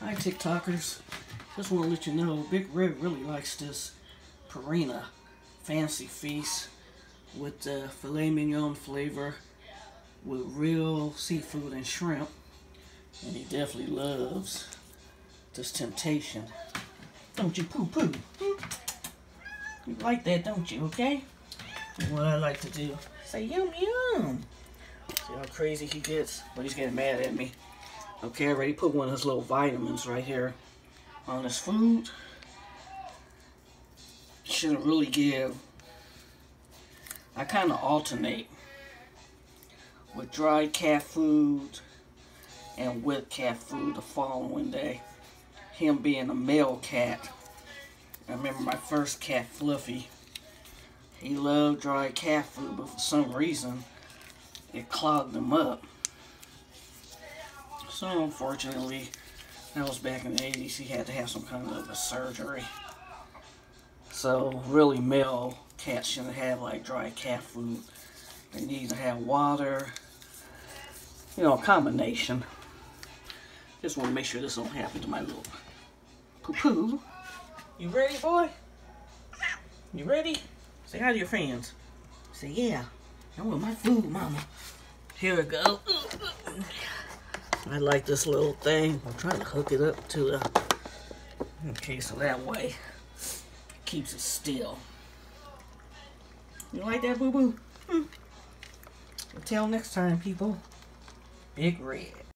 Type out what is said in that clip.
Hi TikTokers. Just want to let you know Big Red really likes this Purina Fancy Feast with the filet mignon flavor with real seafood and shrimp. And he definitely loves this temptation. Don't you poo poo? You like that, don't you? Okay? And what I like to do, say yum yum. See how crazy he gets? But he's getting mad at me. Okay, I already put one of his little vitamins right here on his food. Shouldn't really give. I kind of alternate with dry cat food and wet cat food the following day. Him being a male cat. I remember my first cat, Fluffy. He loved dry cat food, but for some reason, it clogged him up. So unfortunately, that was back in the 80s, he had to have some kind of a surgery. So really male cats shouldn't have like dry cat food. They need to have water, you know, a combination. Just want to make sure this don't happen to my little poo-poo. You ready, boy? You ready? Say hi to your fans. Say, yeah, I want my food, mama. Here we go. I like this little thing. I'm trying to hook it up to the... Okay, so that way it keeps it still. You like that, boo-boo? Hmm. Until next time, people. Big Red.